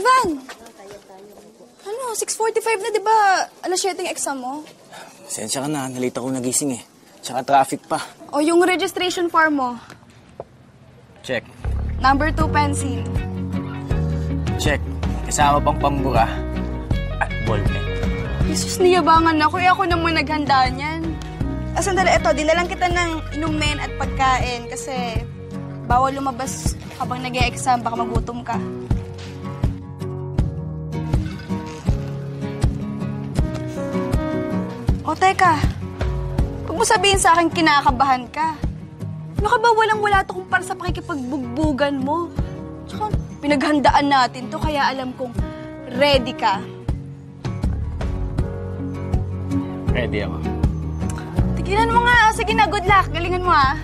Ivan! Ano, 6.45 na, di ba? Alas 7 yung exam mo? Sensya ka na, nalita ko nagising eh. Tsaka traffic pa. O yung registration form mo. Check. Number 2 pencil. Check. Kasama pang pambura. At ballpen. Jesus, niyabangan ako. Eh, ako naman naghanda niyan. Ah, sandali, eto, dinalang kita ng inumin at pagkain kasi bawal lumabas habang nag exam baka magutom ka. O, teka. Huwag mo sabihin sa akin kinakabahan ka. Ano ka ba walang-wala to kumpara sa pakikipagbugbugan mo? Tsaka, pinaghandaan natin to kaya alam kong ready ka. Ready ako. Tigilan mo nga. O, Sige na, good luck. Galingan mo ah.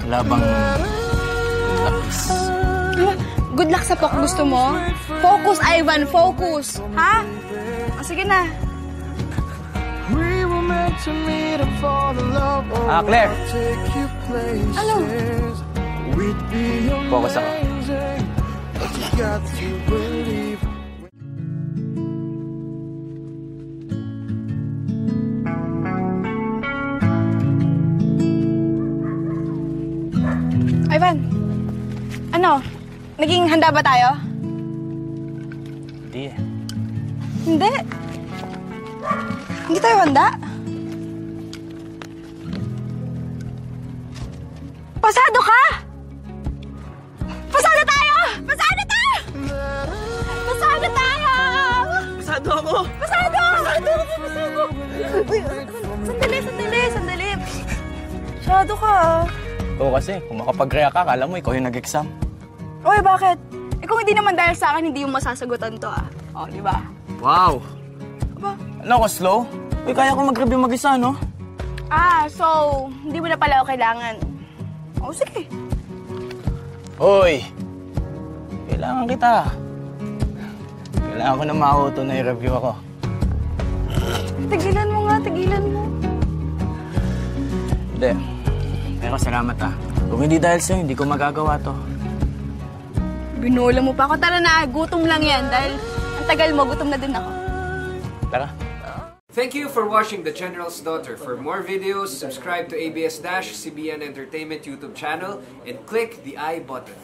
Wala bang lapis? Ah, Good luck sa pok gusto mo. Focus, Ivan. Focus. Ha? O, sige na. Ah, Claire. Ano? Focus ako. Ivan. Ano? Naging handa ba tayo? Hindi eh. Hindi. Hindi tayo handa? Pasado ka! Pasado tayo! Pasado tayo! Pasado tayo! Pasado ako! Pasado! Pasado! Pasado! Uy, sandali, sandali, sandali. Pasado ka ah. Oo kasi, kung makapag-react ka, kala mo ikaw yung nag-exam. Uy, bakit? Eh kung hindi naman dahil sa akin, hindi yung masasagutan to ah. O, di ba? Wow! Aba. Ano ako, slow? Uy, kaya ko mag-review mag-isa, no? Ah, so, hindi mo na pala ako kailangan. O, sige. Hoy! Kailangan kita. Kailangan ko na mauto na i-review ako. Tigilan mo nga, tigilan mo. Hindi. Pero salamat ah. Kung hindi dahil sa'yo, hindi ko magagawa to. Binola mo pa ako. Tara na, gutom lang yan. Dahil ang tagal mo, gutom na din ako. Tara. Thank you for watching The General's Daughter. For more videos, subscribe to ABS-CBN Entertainment YouTube channel and click the I button.